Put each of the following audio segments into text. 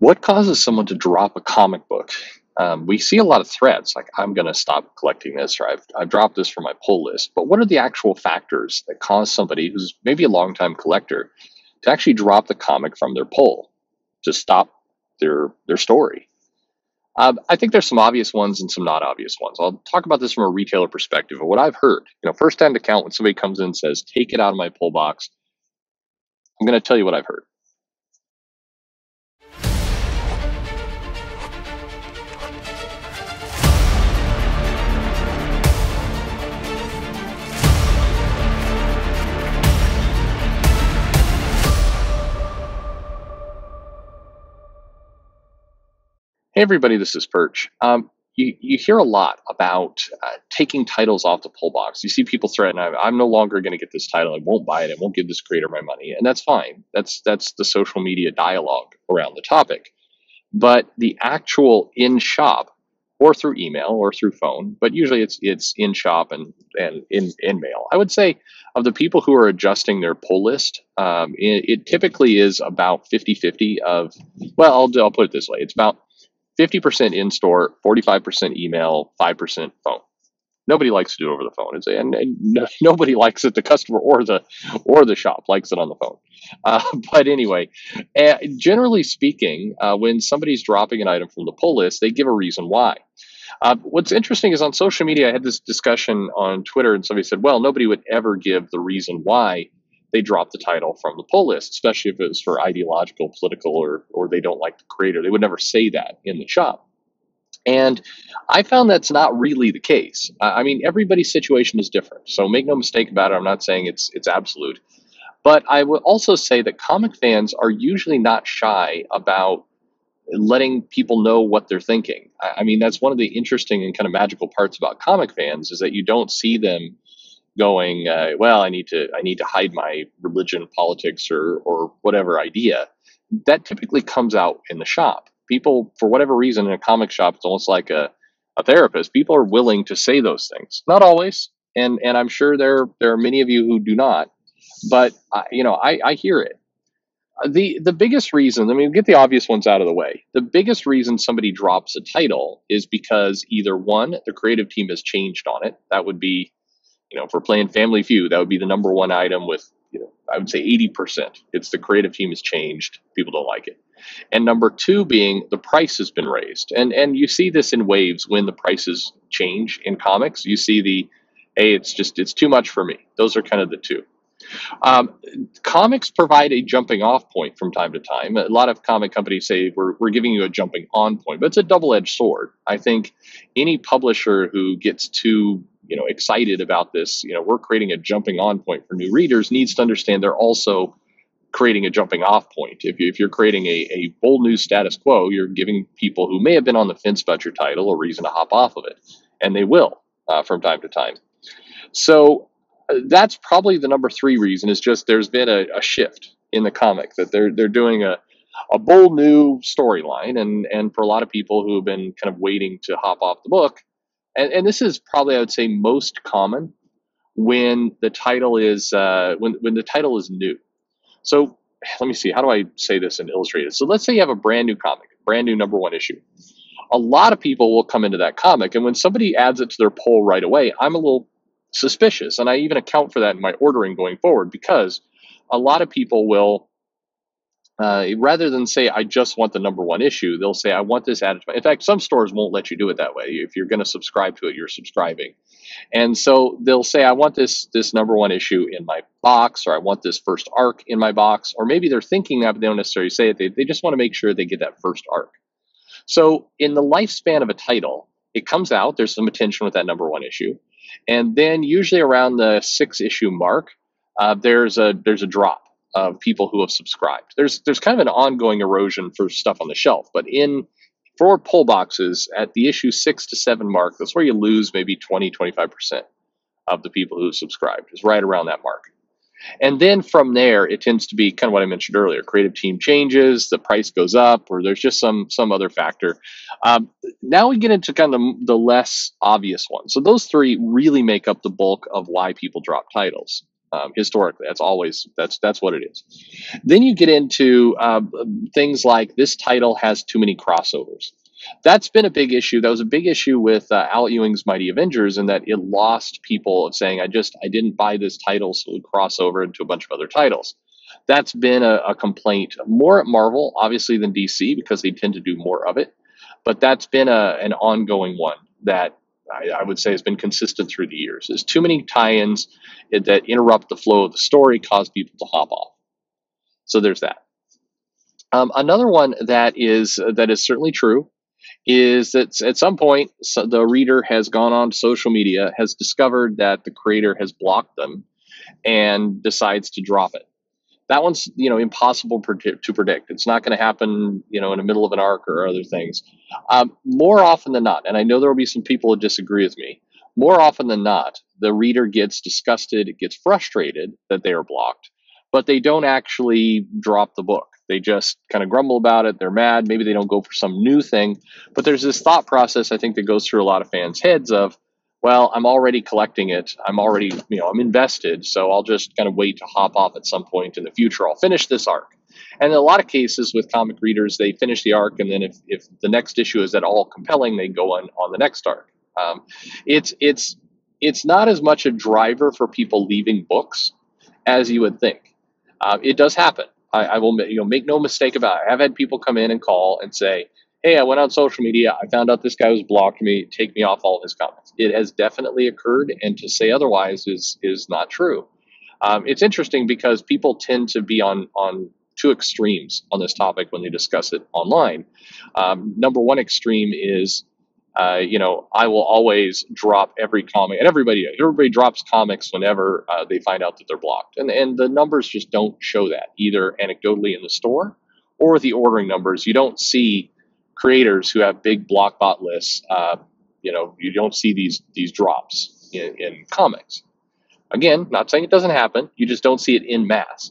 What causes someone to drop a comic book? Um, we see a lot of threads like, I'm going to stop collecting this, or I've, I've dropped this from my pull list. But what are the actual factors that cause somebody who's maybe a longtime collector to actually drop the comic from their pull, to stop their, their story? Um, I think there's some obvious ones and some not obvious ones. I'll talk about this from a retailer perspective of what I've heard. You know, first hand account when somebody comes in and says, "Take it out of my pull box," I'm going to tell you what I've heard. Hey, everybody, this is Perch. Um, you, you hear a lot about uh, taking titles off the pull box. You see people threaten, I'm, I'm no longer going to get this title. I won't buy it. I won't give this creator my money. And that's fine. That's, that's the social media dialogue around the topic. But the actual in shop, or through email or through phone, but usually it's it's in shop and, and in, in mail. I would say of the people who are adjusting their pull list, um, it, it typically is about 50 50 of, well, I'll, I'll put it this way it's about 50% in store, 45% email, 5% phone. Nobody likes to do it over the phone, it's, and, and no, nobody likes it. The customer or the or the shop likes it on the phone. Uh, but anyway, uh, generally speaking, uh, when somebody's dropping an item from the pull list, they give a reason why. Uh, what's interesting is on social media, I had this discussion on Twitter, and somebody said, "Well, nobody would ever give the reason why they drop the title from the poll list, especially if it was for ideological, political, or or they don't like the creator. They would never say that in the shop. And I found that's not really the case. I mean, everybody's situation is different, so make no mistake about it. I'm not saying it's it's absolute, but I would also say that comic fans are usually not shy about letting people know what they're thinking. I mean, that's one of the interesting and kind of magical parts about comic fans is that you don't see them going, uh, well, I need to I need to hide my religion, politics, or or whatever idea. That typically comes out in the shop. People, for whatever reason, in a comic shop, it's almost like a, a therapist. People are willing to say those things. Not always, and and I'm sure there there are many of you who do not. But I, you know, I, I hear it. The the biggest reason, I mean, get the obvious ones out of the way. The biggest reason somebody drops a title is because either one, the creative team has changed on it. That would be you know, we're playing Family Feud, that would be the number one item with, you know, I would say 80%. It's the creative team has changed. People don't like it. And number two being the price has been raised. And and you see this in waves when the prices change in comics. You see the, hey, it's just, it's too much for me. Those are kind of the two. Um, comics provide a jumping off point from time to time. A lot of comic companies say we're, we're giving you a jumping on point, but it's a double edged sword. I think any publisher who gets too you know excited about this you know we're creating a jumping on point for new readers needs to understand they're also creating a jumping off point if, you, if you're creating a, a bold new status quo you're giving people who may have been on the fence about your title a reason to hop off of it and they will uh, from time to time so that's probably the number three reason is just there's been a, a shift in the comic that they're they're doing a a bold new storyline and and for a lot of people who have been kind of waiting to hop off the book and, and this is probably I would say most common when the title is uh, when when the title is new. So let me see, how do I say this and illustrate it? So let's say you have a brand new comic, brand new number one issue. A lot of people will come into that comic, and when somebody adds it to their poll right away, I'm a little suspicious, and I even account for that in my ordering going forward because a lot of people will uh, rather than say I just want the number one issue, they'll say I want this added. to In fact, some stores won't let you do it that way. If you're going to subscribe to it, you're subscribing, and so they'll say I want this this number one issue in my box, or I want this first arc in my box, or maybe they're thinking that, but they don't necessarily say it. They they just want to make sure they get that first arc. So in the lifespan of a title, it comes out. There's some attention with that number one issue, and then usually around the six issue mark, uh, there's a there's a drop of people who have subscribed. There's there's kind of an ongoing erosion for stuff on the shelf, but in for pull boxes at the issue six to seven mark, that's where you lose maybe 20, 25% of the people who subscribed, is right around that mark. And then from there, it tends to be kind of what I mentioned earlier. Creative team changes, the price goes up, or there's just some some other factor. Um, now we get into kind of the, less obvious ones. So those three really make up the bulk of why people drop titles. Um, historically, that's always that's that's what it is. Then you get into uh, things like this title has too many crossovers. That's been a big issue. That was a big issue with uh, Al Ewing's Mighty Avengers, in that it lost people of saying, "I just I didn't buy this title, so it would cross over into a bunch of other titles." That's been a, a complaint more at Marvel, obviously, than DC because they tend to do more of it. But that's been a, an ongoing one that I, I would say has been consistent through the years. There's too many tie-ins that interrupt the flow of the story, cause people to hop off. So there's that. Um, another one that is that is certainly true is that at some point so the reader has gone on to social media, has discovered that the creator has blocked them, and decides to drop it that one's you know impossible to predict. It's not going to happen you know in the middle of an arc or other things. Um, more often than not, and I know there will be some people who disagree with me. More often than not, the reader gets disgusted, gets frustrated that they are blocked, but they don't actually drop the book. They just kind of grumble about it. They're mad. Maybe they don't go for some new thing. But there's this thought process I think that goes through a lot of fans' heads of, well, I'm already collecting it. I'm already, you know, I'm invested. So I'll just kind of wait to hop off at some point in the future. I'll finish this arc. And in a lot of cases with comic readers, they finish the arc, and then if, if the next issue is at all compelling, they go on on the next arc. Um, it's it's it's not as much a driver for people leaving books as you would think. Uh, it does happen. I, I, will you know make no mistake about it. I've had people come in and call and say, hey, I went on social media, I found out this guy was blocked me, take me off all his comments. It has definitely occurred, and to say otherwise is is not true. Um, it's interesting because people tend to be on on two extremes on this topic when they discuss it online. Um, number one extreme is, uh, you know, I will always drop every comic, and everybody everybody drops comics whenever uh, they find out that they're blocked, and and the numbers just don't show that either anecdotally in the store or the ordering numbers. You don't see creators who have big blockbot lists, uh, you know, you don't see these these drops in, in comics. Again, not saying it doesn't happen, you just don't see it in mass.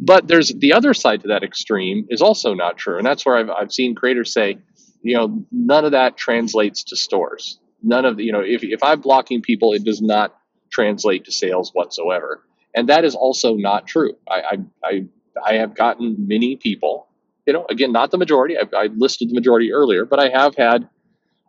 But there's the other side to that extreme is also not true, and that's where I've I've seen creators say, you know, none of that translates to stores. None of the, you know, if if I'm blocking people, it does not translate to sales whatsoever, and that is also not true. I I I, I have gotten many people you know, again, not the majority. I, I listed the majority earlier, but I have had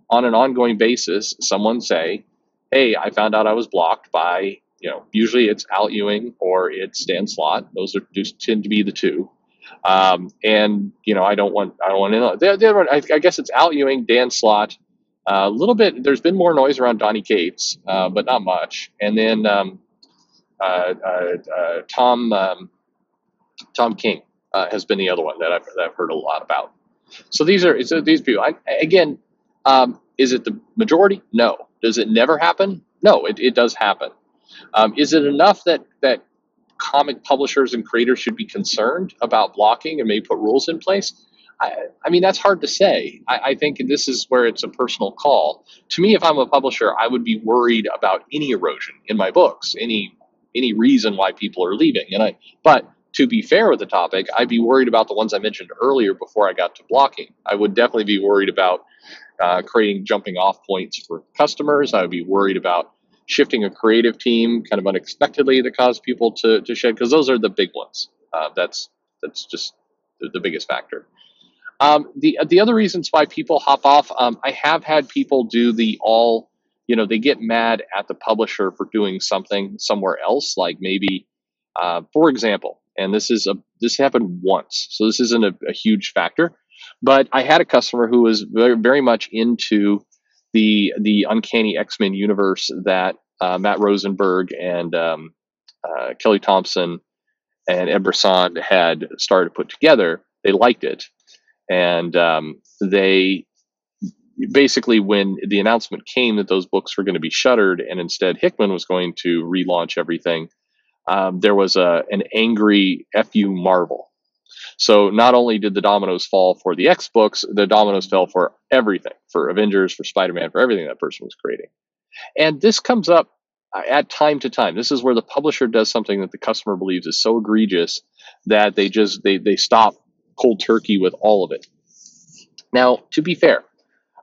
on an ongoing basis someone say, "Hey, I found out I was blocked by." You know, usually it's Al Ewing or it's Dan Slott. Those are tend to be the two. Um, and you know, I don't want I don't want to know. The, the other one, I, I, guess it's Al Ewing, Dan Slott. Uh, a uh, little bit. There's been more noise around Donny Cates, uh, but not much. And then um, uh, uh, uh Tom um, Tom King has been the other one that I've, that I've heard a lot about. So these are so these people. I, again, um, is it the majority? No. Does it never happen? No, it, it does happen. Um, is it enough that that comic publishers and creators should be concerned about blocking and maybe put rules in place? I, I mean, that's hard to say. I, I, think this is where it's a personal call. To me, if I'm a publisher, I would be worried about any erosion in my books, any any reason why people are leaving. And I, but to be fair with the topic, I'd be worried about the ones I mentioned earlier before I got to blocking. I would definitely be worried about uh, creating jumping off points for customers. I would be worried about shifting a creative team kind of unexpectedly that caused people to, to shed because those are the big ones. Uh, that's that's just the, the biggest factor. Um, the the other reasons why people hop off, um, I have had people do the all, you know, they get mad at the publisher for doing something somewhere else, like maybe, uh, for example, and this is a this happened once, so this isn't a, a huge factor. But I had a customer who was very, very much into the the uncanny X Men universe that uh, Matt Rosenberg and um, uh, Kelly Thompson and Ed Brisson had started to put together. They liked it, and um, they basically when the announcement came that those books were going to be shuttered and instead Hickman was going to relaunch everything, um, there was a an angry fu Marvel. So not only did the dominoes fall for the X books, the dominoes fell for everything, for Avengers, for Spider-Man, for everything that person was creating. And this comes up uh, at time to time. This is where the publisher does something that the customer believes is so egregious that they just they they stop cold turkey with all of it. Now, to be fair,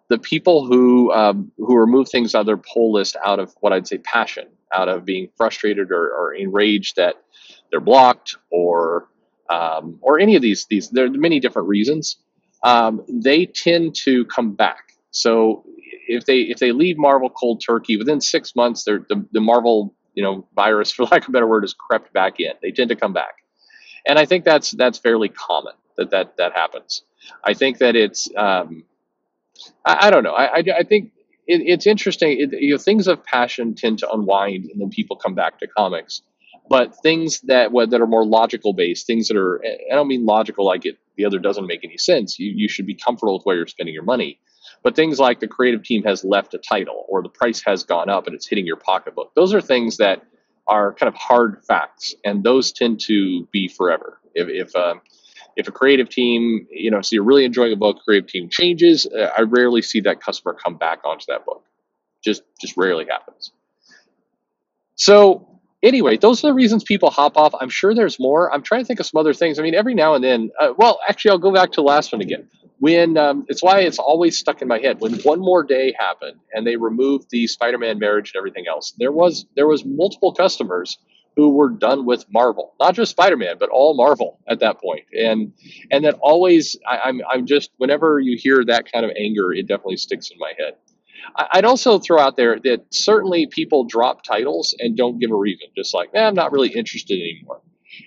the people who um, who remove things out of their poll list out of what I'd say passion out of being frustrated or, or enraged that they're blocked or um, or any of these these there are many different reasons um, they tend to come back. So if they if they leave marvel cold turkey within six months the, the marvel you know virus for lack of a better word has crept back in. They tend to come back. And i think that's that's fairly common that that that happens. I think that it's um, I, I don't know. I, I, I think it, it's interesting. It, you know, things of passion tend to unwind, and then people come back to comics. But things that that are more logical based, things that are I don't mean logical like it the other doesn't make any sense. You you should be comfortable with where you're spending your money. But things like the creative team has left a title, or the price has gone up and it's hitting your pocketbook. Those are things that are kind of hard facts, and those tend to be forever. If if um, if a creative team, you know, so you're really enjoying a book, creative team changes, uh, I rarely see that customer come back onto that book. Just just rarely happens. So anyway, those are the reasons people hop off. I'm sure there's more. I'm trying to think of some other things. I mean, every now and then. Uh, well, actually, I'll go back to the last one again. When um, it's why it's always stuck in my head. When one more day happened and they removed the Spider-Man marriage and everything else, there was there was multiple customers who were done with Marvel, not just Spider-Man, but all Marvel at that point. And and that always, I, I'm I'm just whenever you hear that kind of anger, it definitely sticks in my head. I, would also throw out there that certainly people drop titles and don't give a reason, just like, eh, I'm not really interested anymore.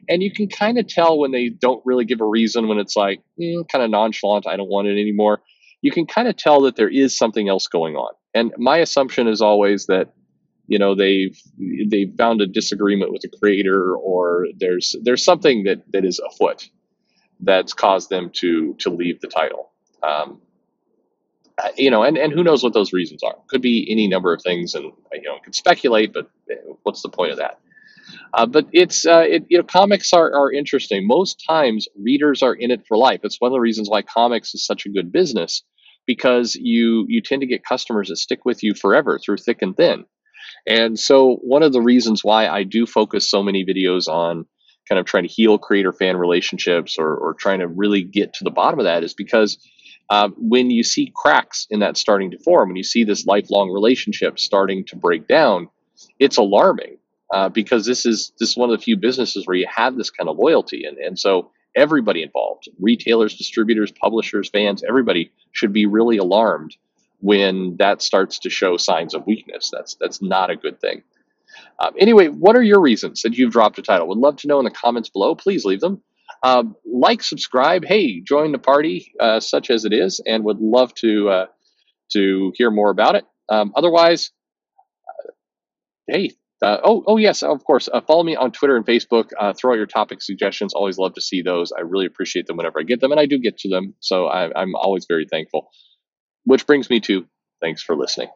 And you can kind of tell when they don't really give a reason, when it's like mm, kind of nonchalant, I don't want it anymore. You can kind of tell that there is something else going on. And my assumption is always that you know they've they've found a disagreement with the creator or there's there's something that that is afoot that's caused them to to leave the title um, you know and and who knows what those reasons are. Could be any number of things and you know could speculate but eh, what's the point of that? Uh, but it's uh, it, you know comics are, are interesting. Most times readers are in it for life. It's one of the reasons why comics is such a good business because you you tend to get customers that stick with you forever through thick and thin. And so, one of the reasons why I do focus so many videos on kind of trying to heal creator fan relationships or, or trying to really get to the bottom of that is because uh, when you see cracks in that starting to form, when you see this lifelong relationship starting to break down, it's alarming uh, because this is this is one of the few businesses where you have this kind of loyalty, and and so everybody involved, retailers, distributors, publishers, fans, everybody should be really alarmed when that starts to show signs of weakness. That's that's not a good thing. Um, anyway, what are your reasons that you've dropped a title? Would love to know in the comments below. Please leave them. Um, like, subscribe. Hey, join the party, uh, such as it is, and would love to uh, to hear more about it. Um, otherwise, uh, hey. Uh, oh, oh yes, of course. Uh, follow me on Twitter and Facebook. Uh, throw out your topic suggestions. Always love to see those. I really appreciate them whenever I get them, and I do get to them. So I, I'm always very thankful. Which brings me to thanks for listening.